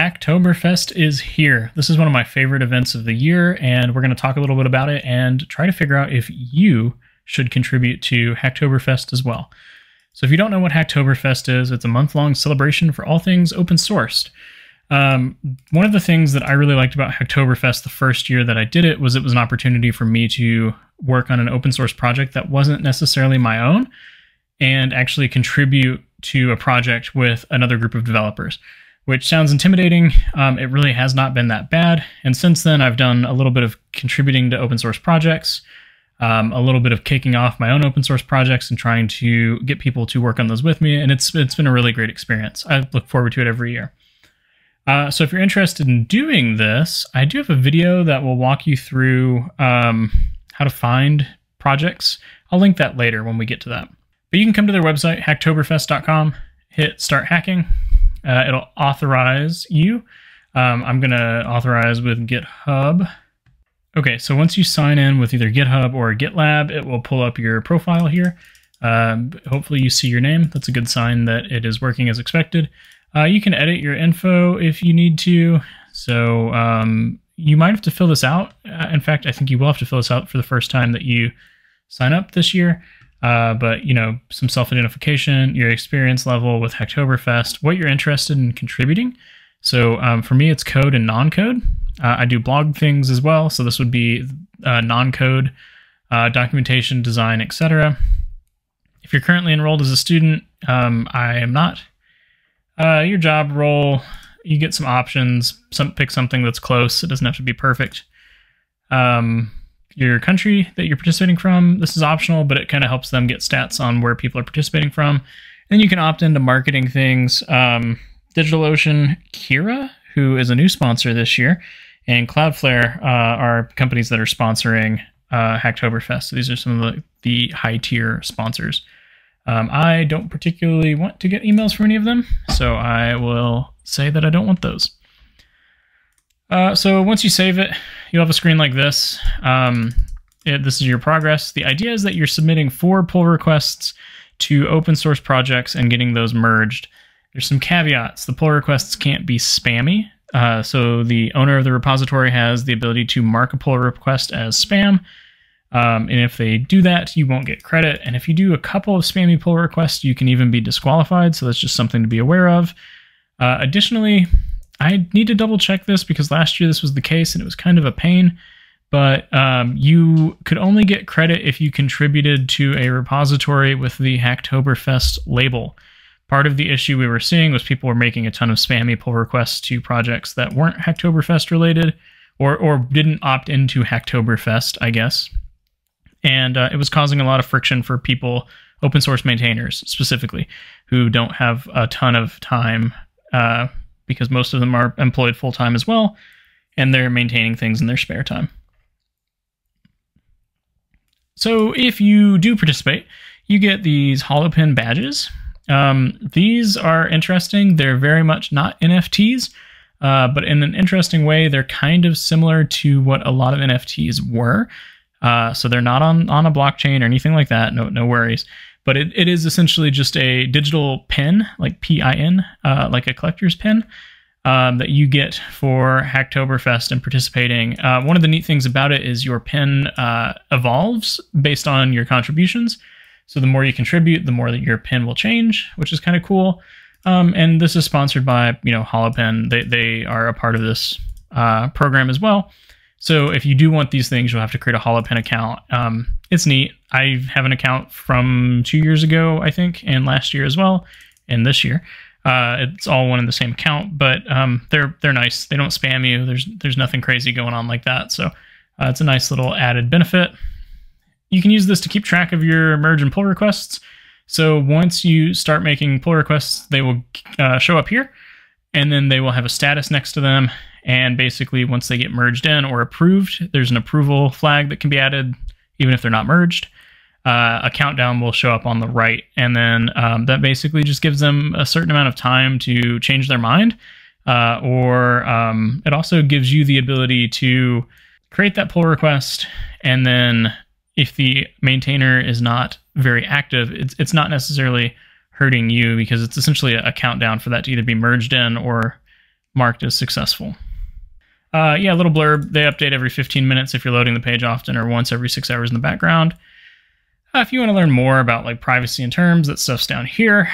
Hacktoberfest is here. This is one of my favorite events of the year, and we're going to talk a little bit about it and try to figure out if you should contribute to Hacktoberfest as well. So, if you don't know what Hacktoberfest is, it's a month long celebration for all things open sourced. Um, one of the things that I really liked about Hacktoberfest the first year that I did it was it was an opportunity for me to work on an open source project that wasn't necessarily my own and actually contribute to a project with another group of developers which sounds intimidating. Um, it really has not been that bad. And since then, I've done a little bit of contributing to open source projects, um, a little bit of kicking off my own open source projects and trying to get people to work on those with me. And it's it's been a really great experience. I look forward to it every year. Uh, so if you're interested in doing this, I do have a video that will walk you through um, how to find projects. I'll link that later when we get to that. But you can come to their website, hacktoberfest.com, hit start hacking, uh, it'll authorize you. Um, I'm going to authorize with GitHub. Okay, so once you sign in with either GitHub or GitLab, it will pull up your profile here. Um, hopefully you see your name. That's a good sign that it is working as expected. Uh, you can edit your info if you need to. So um, you might have to fill this out. Uh, in fact, I think you will have to fill this out for the first time that you sign up this year. Uh, but you know, some self-identification, your experience level with Hacktoberfest, what you're interested in contributing. So um, for me, it's code and non-code. Uh, I do blog things as well, so this would be uh, non-code, uh, documentation, design, etc. If you're currently enrolled as a student, um, I am not. Uh, your job role, you get some options. Some pick something that's close. It doesn't have to be perfect. Um, your country that you're participating from. This is optional, but it kind of helps them get stats on where people are participating from. And then you can opt into marketing things. Um, DigitalOcean, Quira, who is a new sponsor this year, and Cloudflare uh, are companies that are sponsoring uh, Hacktoberfest. So these are some of the, the high tier sponsors. Um, I don't particularly want to get emails from any of them, so I will say that I don't want those. Uh, so once you save it, you'll have a screen like this. Um, it, this is your progress. The idea is that you're submitting four pull requests to open source projects and getting those merged. There's some caveats. The pull requests can't be spammy. Uh, so the owner of the repository has the ability to mark a pull request as spam. Um, and if they do that, you won't get credit. And if you do a couple of spammy pull requests, you can even be disqualified. So that's just something to be aware of. Uh, additionally, I need to double check this because last year this was the case and it was kind of a pain. But um, you could only get credit if you contributed to a repository with the Hacktoberfest label. Part of the issue we were seeing was people were making a ton of spammy pull requests to projects that weren't Hacktoberfest related or, or didn't opt into Hacktoberfest, I guess. And uh, it was causing a lot of friction for people, open source maintainers specifically, who don't have a ton of time uh, because most of them are employed full time as well, and they're maintaining things in their spare time. So if you do participate, you get these HoloPin badges. Um, these are interesting. They're very much not NFTs, uh, but in an interesting way, they're kind of similar to what a lot of NFTs were. Uh, so they're not on, on a blockchain or anything like that. No, no worries but it, it is essentially just a digital pin, like PIN, uh, like a collector's pin. Um, that you get for Hacktoberfest and participating. Uh, one of the neat things about it is your pin uh, evolves based on your contributions. So the more you contribute, the more that your pin will change, which is kind of cool. Um, and this is sponsored by you know Holopin. They they are a part of this uh, program as well. So if you do want these things, you'll have to create a Holopin account. Um, it's neat. I have an account from two years ago, I think, and last year as well, and this year. Uh, it's all one in the same account, but um, they're they're nice. They don't spam you. There's there's nothing crazy going on like that. So uh, it's a nice little added benefit. You can use this to keep track of your merge and pull requests. So once you start making pull requests, they will uh, show up here, and then they will have a status next to them. And basically, once they get merged in or approved, there's an approval flag that can be added, even if they're not merged uh, a countdown will show up on the right. And then um, that basically just gives them a certain amount of time to change their mind. Uh, or um, it also gives you the ability to create that pull request. And then if the maintainer is not very active, it's, it's not necessarily hurting you because it's essentially a, a countdown for that to either be merged in or marked as successful. Uh, yeah, a little blurb. They update every 15 minutes if you're loading the page often, or once every six hours in the background. Uh, if you want to learn more about like privacy and terms, that stuff's down here.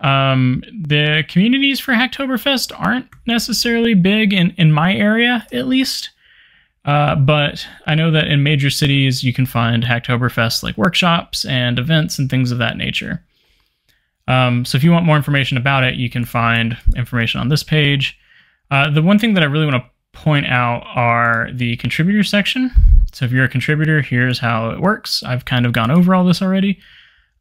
Um, the communities for Hacktoberfest aren't necessarily big in, in my area, at least. Uh, but I know that in major cities you can find Hacktoberfest like workshops and events and things of that nature. Um, so if you want more information about it, you can find information on this page. Uh, the one thing that I really want to point out are the contributor section. So if you're a contributor, here's how it works. I've kind of gone over all this already.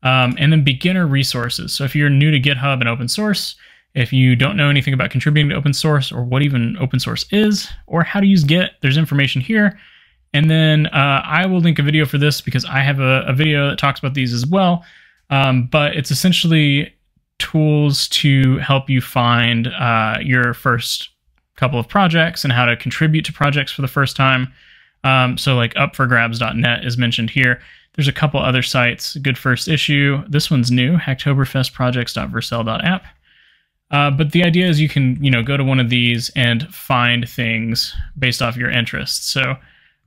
Um, and then beginner resources. So if you're new to GitHub and open source, if you don't know anything about contributing to open source or what even open source is or how to use Git, there's information here. And then uh, I will link a video for this because I have a, a video that talks about these as well. Um, but it's essentially tools to help you find uh, your first couple of projects and how to contribute to projects for the first time. Um, so like upforgrabs.net is mentioned here. There's a couple other sites. Good first issue. This one's new, hacktoberfestprojects.vercel.app. Uh, but the idea is you can, you know, go to one of these and find things based off your interests. So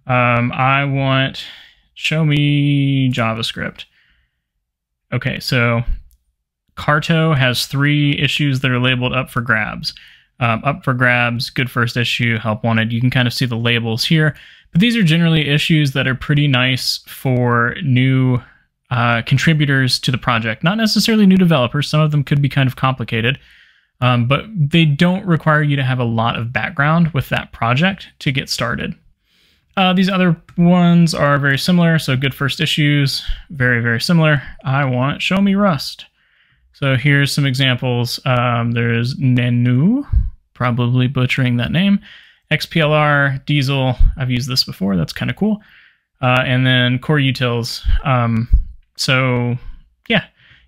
um, I want show me JavaScript. Okay, so Carto has three issues that are labeled up for grabs. Um, up for grabs, good first issue, help wanted. You can kind of see the labels here. But these are generally issues that are pretty nice for new uh, contributors to the project. Not necessarily new developers. Some of them could be kind of complicated. Um, but they don't require you to have a lot of background with that project to get started. Uh, these other ones are very similar, so good first issues, very, very similar. I want Show Me Rust. So here's some examples. Um, there's Nenu, probably butchering that name. XPLR, Diesel, I've used this before, that's kind of cool. Uh, and then core utils. Um, so yeah,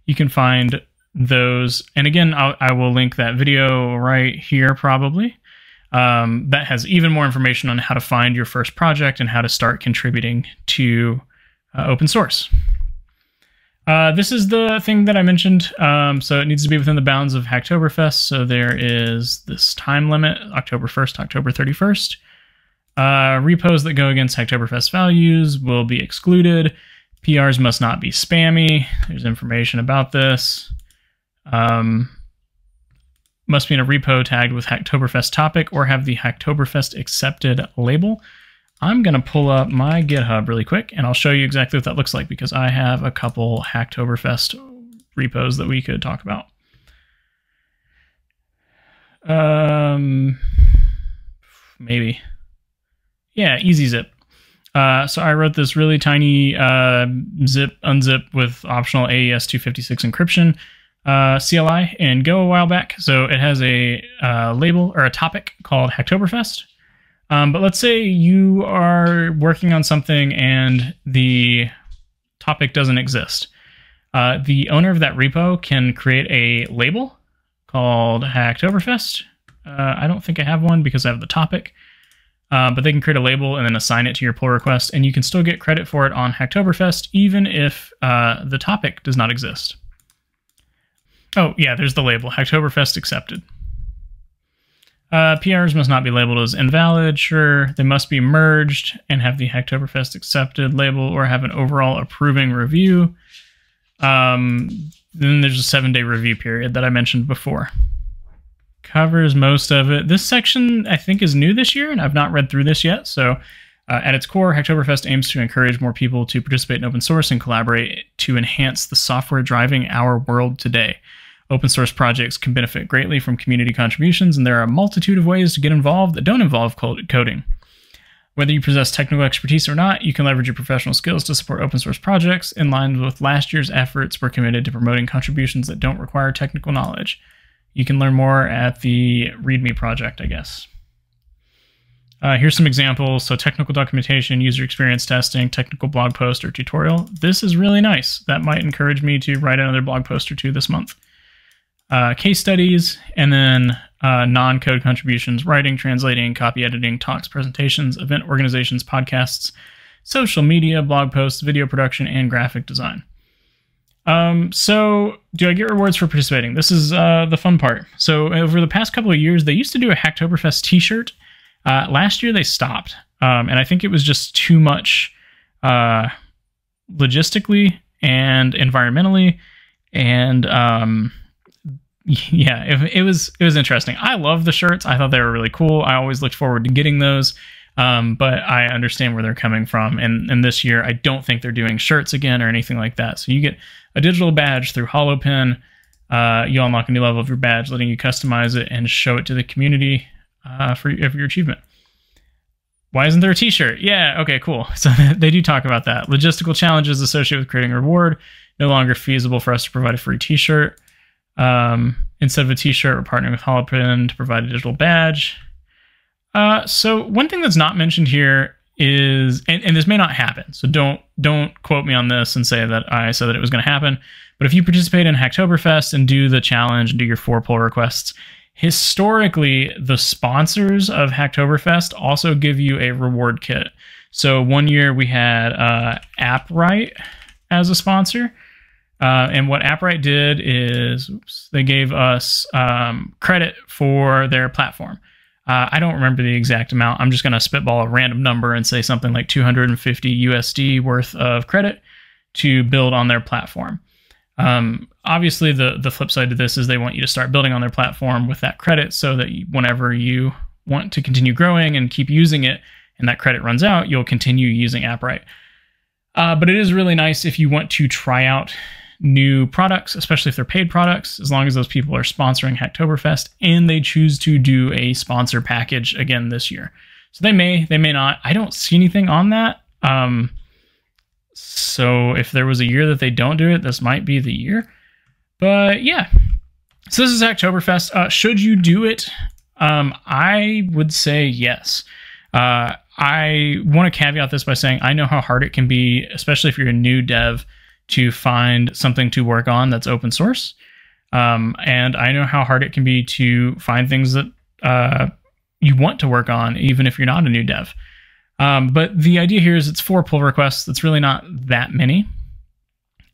you can find those. And again, I'll, I will link that video right here probably. Um, that has even more information on how to find your first project and how to start contributing to uh, open source. Uh, this is the thing that I mentioned. Um, so it needs to be within the bounds of Hacktoberfest. So there is this time limit, October 1st, October 31st. Uh, repos that go against Hacktoberfest values will be excluded. PRs must not be spammy. There's information about this. Um, must be in a repo tagged with Hacktoberfest topic or have the Hacktoberfest accepted label. I'm going to pull up my GitHub really quick and I'll show you exactly what that looks like because I have a couple Hacktoberfest repos that we could talk about. Um, maybe. Yeah, easy zip. Uh, so I wrote this really tiny uh, zip unzip with optional AES 256 encryption uh, CLI in Go a while back. So it has a uh, label or a topic called Hacktoberfest. Um, but let's say you are working on something and the topic doesn't exist. Uh, the owner of that repo can create a label called Hacktoberfest. Uh, I don't think I have one because I have the topic. Uh, but they can create a label and then assign it to your pull request, and you can still get credit for it on Hacktoberfest even if uh, the topic does not exist. Oh, yeah, there's the label Hacktoberfest accepted. Uh, PRs must not be labeled as invalid. Sure, they must be merged and have the Hacktoberfest accepted label or have an overall approving review. Um, then there's a seven day review period that I mentioned before. Covers most of it. This section I think is new this year, and I've not read through this yet. So, uh, at its core, Hacktoberfest aims to encourage more people to participate in open source and collaborate to enhance the software driving our world today. Open source projects can benefit greatly from community contributions, and there are a multitude of ways to get involved that don't involve coding. Whether you possess technical expertise or not, you can leverage your professional skills to support open source projects. In line with last year's efforts, we're committed to promoting contributions that don't require technical knowledge. You can learn more at the README project, I guess. Uh, here's some examples. So technical documentation, user experience testing, technical blog post or tutorial. This is really nice. That might encourage me to write another blog post or two this month uh, case studies, and then uh, non code contributions, writing, translating, copy editing, talks, presentations, event organizations, podcasts, social media, blog posts, video production, and graphic design. Um, so, do I get rewards for participating? This is uh, the fun part. So, over the past couple of years, they used to do a Hacktoberfest T-shirt. Uh, last year, they stopped, um, and I think it was just too much uh, logistically and environmentally, and um, yeah, it, it, was it was interesting. I love the shirts. I thought they were really cool. I always looked forward to getting those. Um, but I understand where they're coming from. And, and this year, I don't think they're doing shirts again or anything like that. So you get a digital badge through Holopin. Uh, you unlock a new level of your badge, letting you customize it and show it to the community uh, for, for your achievement. Why isn't there a t-shirt? Yeah, okay, cool. So they do talk about that. Logistical challenges associated with creating a reward. No longer feasible for us to provide a free t-shirt. Um, instead of a t-shirt, we're partnering with Holopin to provide a digital badge. Uh, so one thing that's not mentioned here is, and, and, this may not happen, so don't don't quote me on this and say that I said that it was going to happen. But if you participate in Hacktoberfest and do the challenge and do your four pull requests, historically the sponsors of Hacktoberfest also give you a reward kit. So one year we had uh, AppWrite as a sponsor. Uh, and what AppWrite did is oops, they gave us um, credit for their platform. Uh, I don't remember the exact amount. I'm just going to spitball a random number and say something like 250 USD worth of credit to build on their platform. Um, obviously, the the flip side to this is they want you to start building on their platform with that credit, so that whenever you want to continue growing and keep using it, and that credit runs out, you'll continue using AppWrite. Uh, but it is really nice if you want to try out new products, especially if they're paid products, as long as those people are sponsoring Hacktoberfest and they choose to do a sponsor package again this year. So they may, they may not. I don't see anything on that. Um, so if there was a year that they don't do it, this might be the year. But yeah, so this is Hacktoberfest. Uh, should you do it? Um, I would say yes. Uh, I want to caveat this by saying I know how hard it can be, especially if you're a new dev to find something to work on that's open source. Um, and I know how hard it can be to find things that uh, you want to work on, even if you're not a new dev. Um, but the idea here is it's four pull requests. That's really not that many.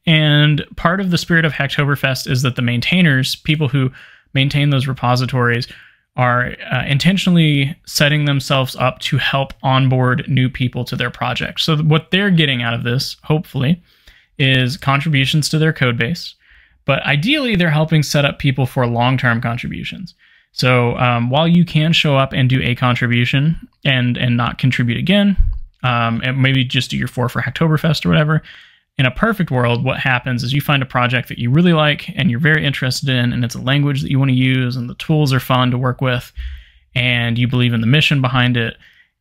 And part of the spirit of Hacktoberfest is that the maintainers, people who maintain those repositories, are uh, intentionally setting themselves up to help onboard new people to their project. So, what they're getting out of this, hopefully, is contributions to their code base, but ideally they're helping set up people for long-term contributions. So um, while you can show up and do a contribution and and not contribute again, um, and maybe just do your four for Hacktoberfest or whatever, in a perfect world, what happens is you find a project that you really like and you're very interested in, and it's a language that you want to use, and the tools are fun to work with, and you believe in the mission behind it,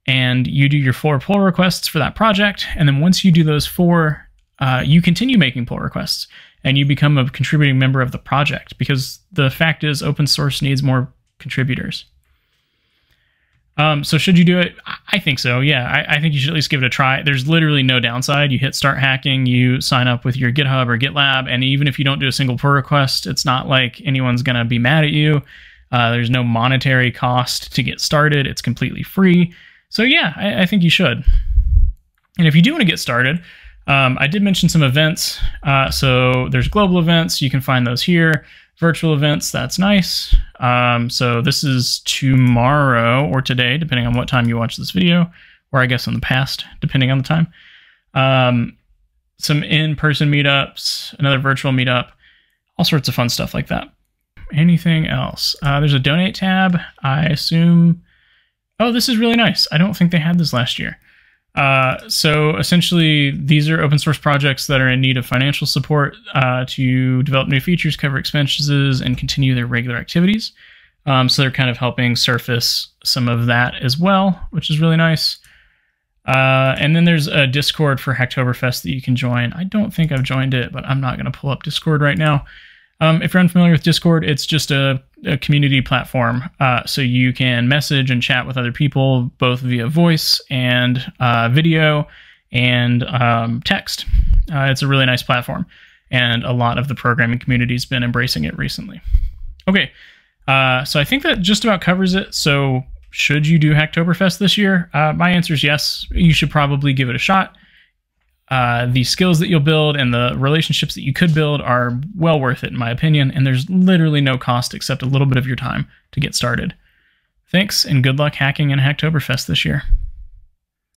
and you do your four pull requests for that project, and then once you do those four, uh, you continue making pull requests and you become a contributing member of the project because the fact is open source needs more contributors. Um, so should you do it? I think so. Yeah, I, I, think you should at least give it a try. There's literally no downside. You hit start hacking, you sign up with your GitHub or GitLab, and even if you don't do a single pull request, it's not like anyone's gonna be mad at you. Uh, there's no monetary cost to get started. It's completely free. So yeah, I, I think you should. And if you do want to get started, um, I did mention some events. Uh, so there's global events. You can find those here. Virtual events, that's nice. Um, so this is tomorrow or today, depending on what time you watch this video, or I guess in the past, depending on the time. Um, some in-person meetups, another virtual meetup, all sorts of fun stuff like that. Anything else? Uh, there's a donate tab. I assume. Oh, this is really nice. I don't think they had this last year. Uh, so essentially, these are open source projects that are in need of financial support uh, to develop new features, cover expenses, and continue their regular activities. Um, so they're kind of helping surface some of that as well, which is really nice. Uh, and then there's a Discord for Hacktoberfest that you can join. I don't think I've joined it, but I'm not going to pull up Discord right now. Um, if you're unfamiliar with Discord, it's just a, a community platform. Uh, so you can message and chat with other people both via voice and uh, video and um, text. Uh, it's a really nice platform, and a lot of the programming community has been embracing it recently. Okay, uh, so I think that just about covers it. So, should you do Hacktoberfest this year? Uh, my answer is yes. You should probably give it a shot. Uh, the skills that you'll build and the relationships that you could build are well worth it, in my opinion. And there's literally no cost except a little bit of your time to get started. Thanks, and good luck hacking in Hacktoberfest this year.